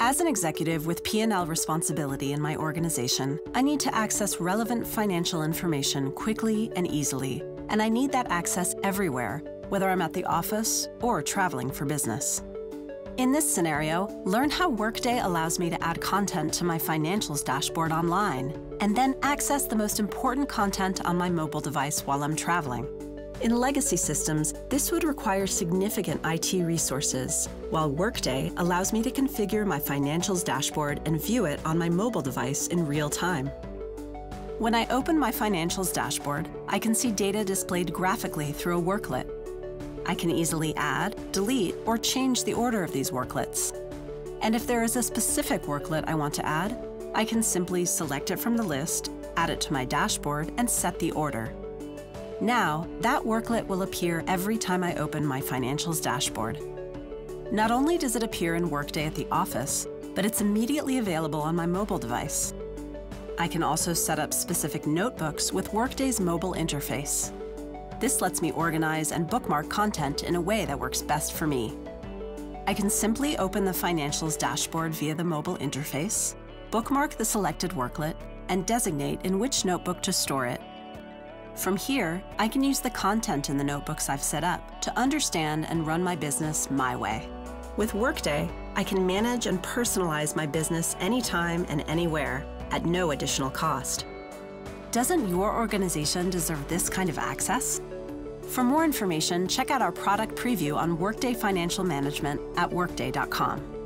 As an executive with P&L responsibility in my organization, I need to access relevant financial information quickly and easily, and I need that access everywhere, whether I'm at the office or traveling for business. In this scenario, learn how Workday allows me to add content to my financials dashboard online, and then access the most important content on my mobile device while I'm traveling. In legacy systems, this would require significant IT resources, while Workday allows me to configure my financials dashboard and view it on my mobile device in real time. When I open my financials dashboard, I can see data displayed graphically through a worklet. I can easily add, delete, or change the order of these worklets. And if there is a specific worklet I want to add, I can simply select it from the list, add it to my dashboard, and set the order. Now, that worklet will appear every time I open my financials dashboard. Not only does it appear in Workday at the office, but it's immediately available on my mobile device. I can also set up specific notebooks with Workday's mobile interface. This lets me organize and bookmark content in a way that works best for me. I can simply open the financials dashboard via the mobile interface, bookmark the selected worklet, and designate in which notebook to store it from here, I can use the content in the notebooks I've set up to understand and run my business my way. With Workday, I can manage and personalize my business anytime and anywhere at no additional cost. Doesn't your organization deserve this kind of access? For more information, check out our product preview on Workday Financial Management at workday.com.